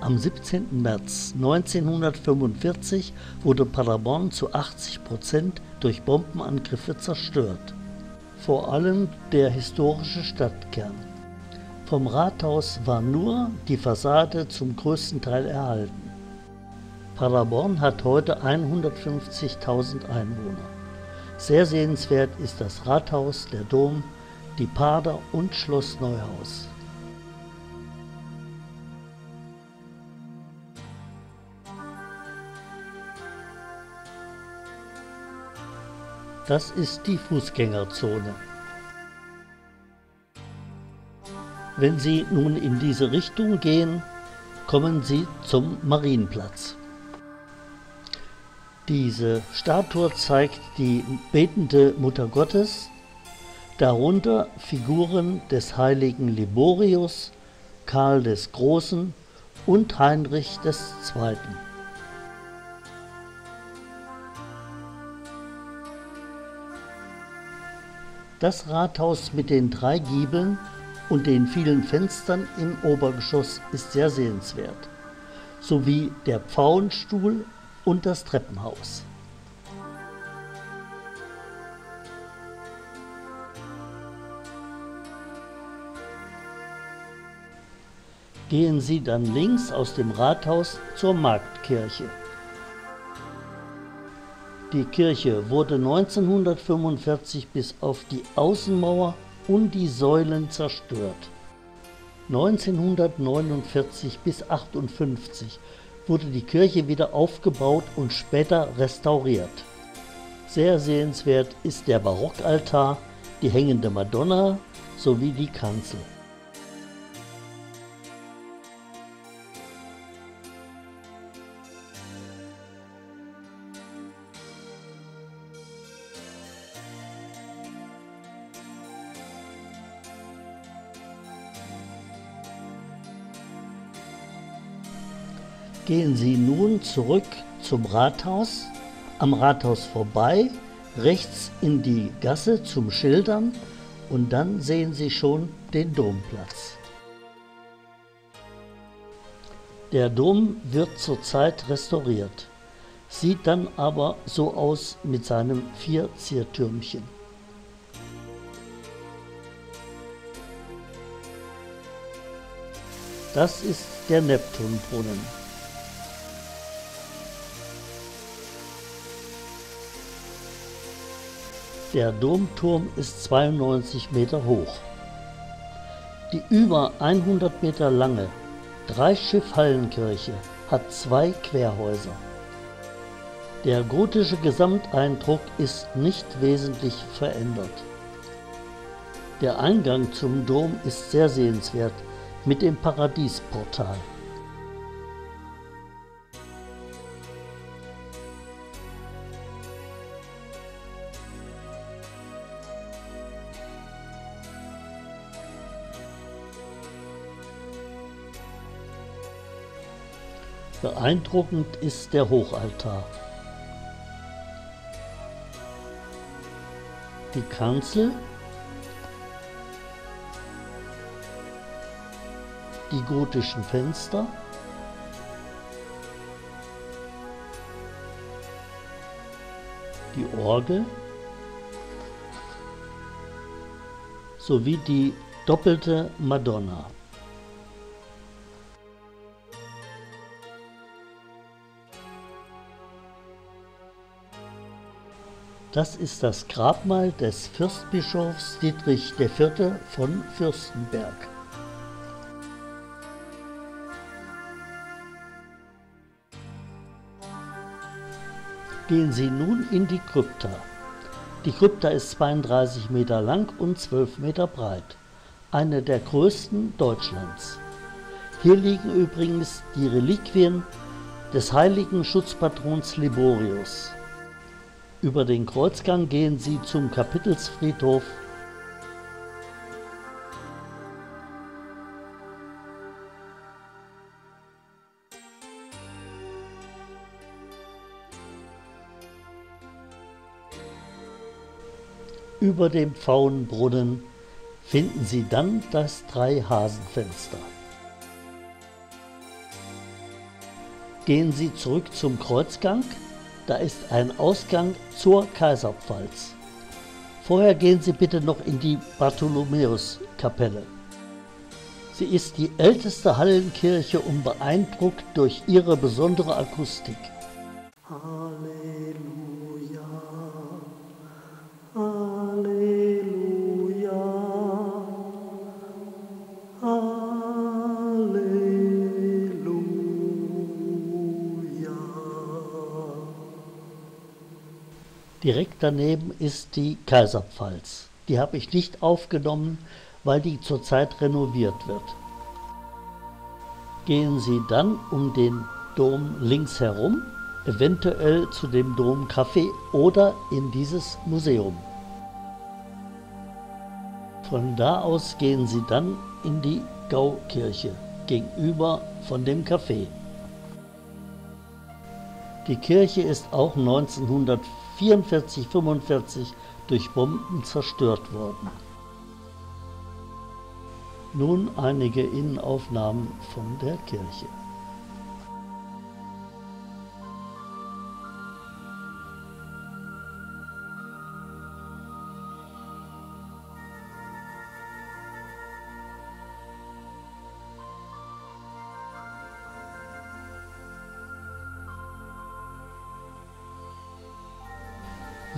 Am 17. März 1945 wurde Paderborn zu 80 Prozent durch Bombenangriffe zerstört. Vor allem der historische Stadtkern. Vom Rathaus war nur die Fassade zum größten Teil erhalten. Paderborn hat heute 150.000 Einwohner. Sehr sehenswert ist das Rathaus, der Dom, die Pader und Schloss Neuhaus. Das ist die Fußgängerzone. Wenn Sie nun in diese Richtung gehen, kommen Sie zum Marienplatz. Diese Statue zeigt die betende Mutter Gottes, darunter Figuren des heiligen Liborius, Karl des Großen und Heinrich des Zweiten. Das Rathaus mit den drei Giebeln und den vielen Fenstern im Obergeschoss ist sehr sehenswert, sowie der Pfauenstuhl und das Treppenhaus. Gehen Sie dann links aus dem Rathaus zur Marktkirche. Die Kirche wurde 1945 bis auf die Außenmauer und die Säulen zerstört. 1949 bis 1958 wurde die Kirche wieder aufgebaut und später restauriert. Sehr sehenswert ist der Barockaltar, die hängende Madonna sowie die Kanzel. Gehen Sie nun zurück zum Rathaus, am Rathaus vorbei, rechts in die Gasse zum Schildern und dann sehen Sie schon den Domplatz. Der Dom wird zurzeit restauriert, sieht dann aber so aus mit seinem Vierziertürmchen. Das ist der Neptunbrunnen. Der Domturm ist 92 Meter hoch. Die über 100 Meter lange Dreischiff-Hallenkirche hat zwei Querhäuser. Der gotische Gesamteindruck ist nicht wesentlich verändert. Der Eingang zum Dom ist sehr sehenswert mit dem Paradiesportal. Beeindruckend ist der Hochaltar. Die Kanzel, die gotischen Fenster, die Orgel sowie die doppelte Madonna. Das ist das Grabmal des Fürstbischofs Dietrich IV. von Fürstenberg. Gehen Sie nun in die Krypta. Die Krypta ist 32 Meter lang und 12 Meter breit, eine der größten Deutschlands. Hier liegen übrigens die Reliquien des heiligen Schutzpatrons Liborius. Über den Kreuzgang gehen Sie zum Kapitelsfriedhof Über dem Pfauenbrunnen finden Sie dann das Dreihasenfenster. gehen Sie zurück zum Kreuzgang. Da ist ein Ausgang zur Kaiserpfalz. Vorher gehen Sie bitte noch in die Bartholomäuskapelle. Sie ist die älteste Hallenkirche und beeindruckt durch ihre besondere Akustik. Halleluja, Halleluja, Direkt daneben ist die Kaiserpfalz. Die habe ich nicht aufgenommen, weil die zurzeit renoviert wird. Gehen Sie dann um den Dom links herum, eventuell zu dem Domcafé oder in dieses Museum. Von da aus gehen Sie dann in die Gaukirche gegenüber von dem Café. Die Kirche ist auch 1944-45 durch Bomben zerstört worden. Nun einige Innenaufnahmen von der Kirche.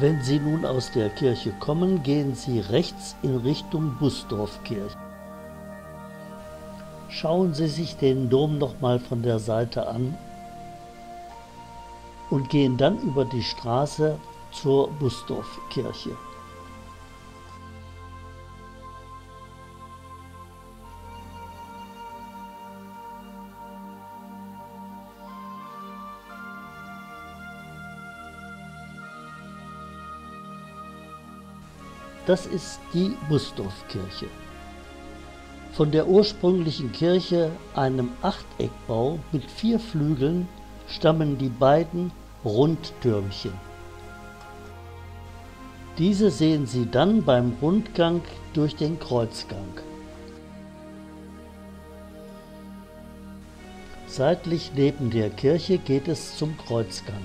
Wenn Sie nun aus der Kirche kommen, gehen Sie rechts in Richtung Busdorfkirche. Schauen Sie sich den Dom noch mal von der Seite an und gehen dann über die Straße zur Busdorfkirche. Das ist die Busdorfkirche. Von der ursprünglichen Kirche, einem Achteckbau mit vier Flügeln, stammen die beiden Rundtürmchen. Diese sehen Sie dann beim Rundgang durch den Kreuzgang. Seitlich neben der Kirche geht es zum Kreuzgang.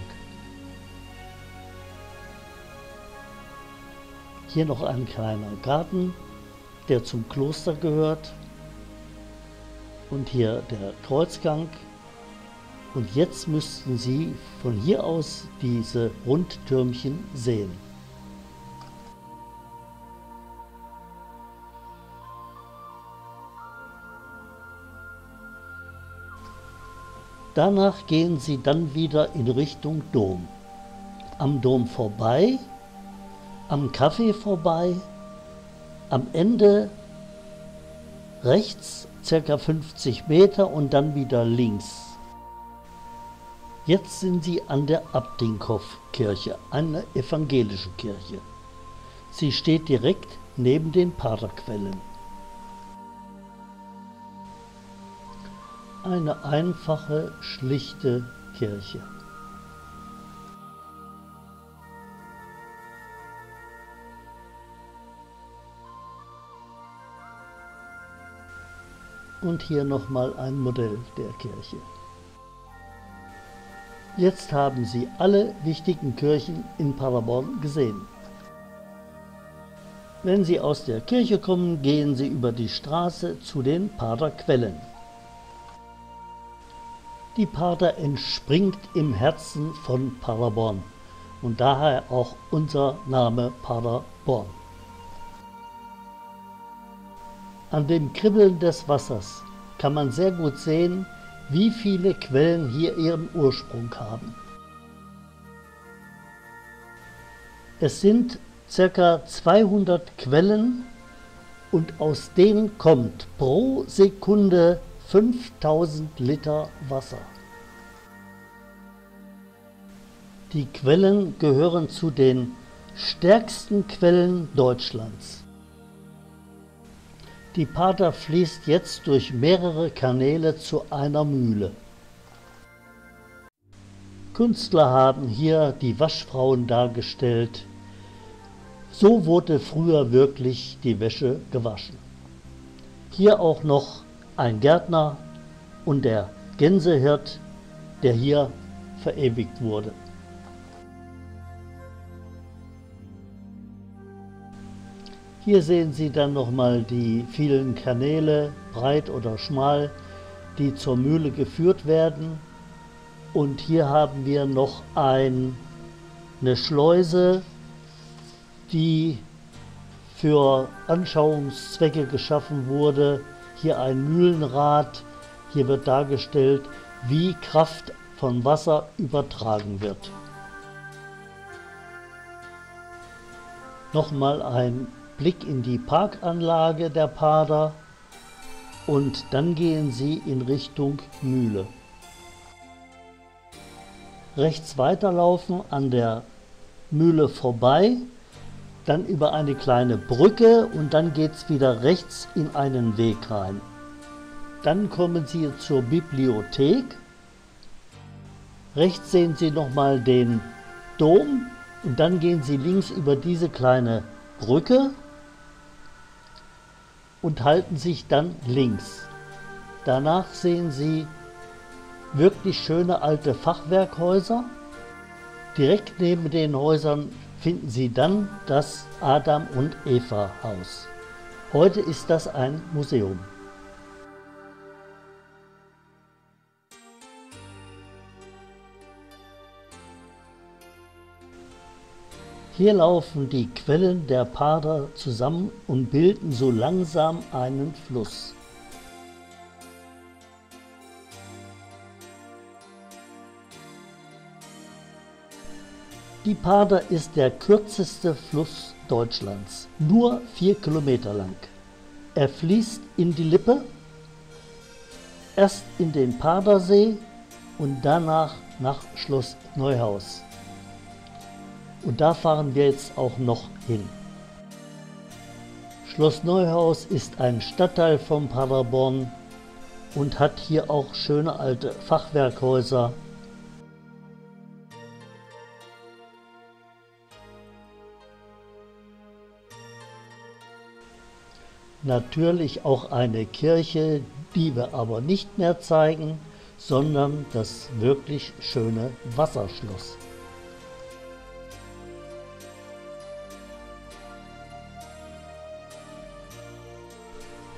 Hier noch ein kleiner Garten, der zum Kloster gehört. Und hier der Kreuzgang. Und jetzt müssten Sie von hier aus diese Rundtürmchen sehen. Danach gehen Sie dann wieder in Richtung Dom. Am Dom vorbei am Kaffee vorbei, am Ende rechts circa 50 Meter und dann wieder links. Jetzt sind Sie an der Abdinghoff-Kirche, eine evangelische Kirche. Sie steht direkt neben den Paterquellen. Eine einfache, schlichte Kirche. Und hier nochmal ein Modell der Kirche. Jetzt haben Sie alle wichtigen Kirchen in Paderborn gesehen. Wenn Sie aus der Kirche kommen, gehen Sie über die Straße zu den Paderquellen. Die Pader entspringt im Herzen von Paderborn und daher auch unser Name Paderborn. An dem Kribbeln des Wassers kann man sehr gut sehen, wie viele Quellen hier ihren Ursprung haben. Es sind ca. 200 Quellen und aus denen kommt pro Sekunde 5000 Liter Wasser. Die Quellen gehören zu den stärksten Quellen Deutschlands. Die Pater fließt jetzt durch mehrere Kanäle zu einer Mühle. Künstler haben hier die Waschfrauen dargestellt. So wurde früher wirklich die Wäsche gewaschen. Hier auch noch ein Gärtner und der Gänsehirt, der hier verewigt wurde. Hier sehen Sie dann nochmal die vielen Kanäle, breit oder schmal, die zur Mühle geführt werden. Und hier haben wir noch ein, eine Schleuse, die für Anschauungszwecke geschaffen wurde. Hier ein Mühlenrad. Hier wird dargestellt, wie Kraft von Wasser übertragen wird. Nochmal ein Blick in die Parkanlage der Pader und dann gehen Sie in Richtung Mühle. Rechts weiterlaufen an der Mühle vorbei, dann über eine kleine Brücke und dann geht es wieder rechts in einen Weg rein. Dann kommen Sie zur Bibliothek. Rechts sehen Sie nochmal den Dom und dann gehen Sie links über diese kleine Brücke und halten sich dann links. Danach sehen Sie wirklich schöne alte Fachwerkhäuser. Direkt neben den Häusern finden Sie dann das Adam und Eva Haus. Heute ist das ein Museum. Hier laufen die Quellen der Pader zusammen und bilden so langsam einen Fluss. Die Pader ist der kürzeste Fluss Deutschlands, nur vier Kilometer lang. Er fließt in die Lippe, erst in den Padersee und danach nach Schloss Neuhaus. Und da fahren wir jetzt auch noch hin. Schloss Neuhaus ist ein Stadtteil von Paderborn und hat hier auch schöne alte Fachwerkhäuser. Natürlich auch eine Kirche, die wir aber nicht mehr zeigen, sondern das wirklich schöne Wasserschloss.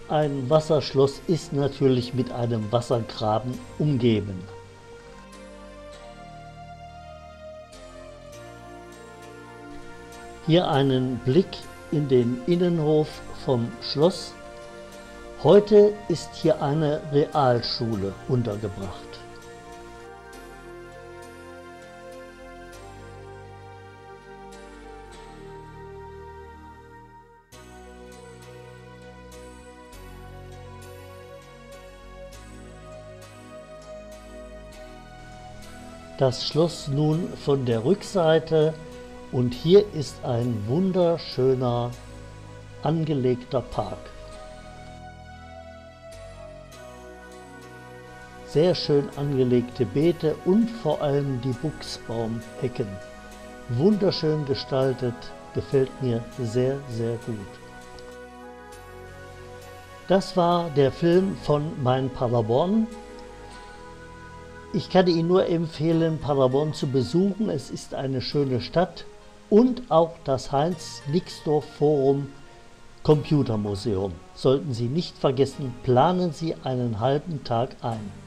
Ein Wasserschloss ist natürlich mit einem Wassergraben umgeben. Hier einen Blick in den Innenhof vom Schloss. Heute ist hier eine Realschule untergebracht. Das Schloss nun von der Rückseite und hier ist ein wunderschöner angelegter Park. Sehr schön angelegte Beete und vor allem die Buchsbaumhecken. Wunderschön gestaltet, gefällt mir sehr, sehr gut. Das war der Film von Mein Paderborn. Ich kann Ihnen nur empfehlen, Paderborn zu besuchen. Es ist eine schöne Stadt und auch das Heinz-Nixdorf Forum Computermuseum. Sollten Sie nicht vergessen, planen Sie einen halben Tag ein.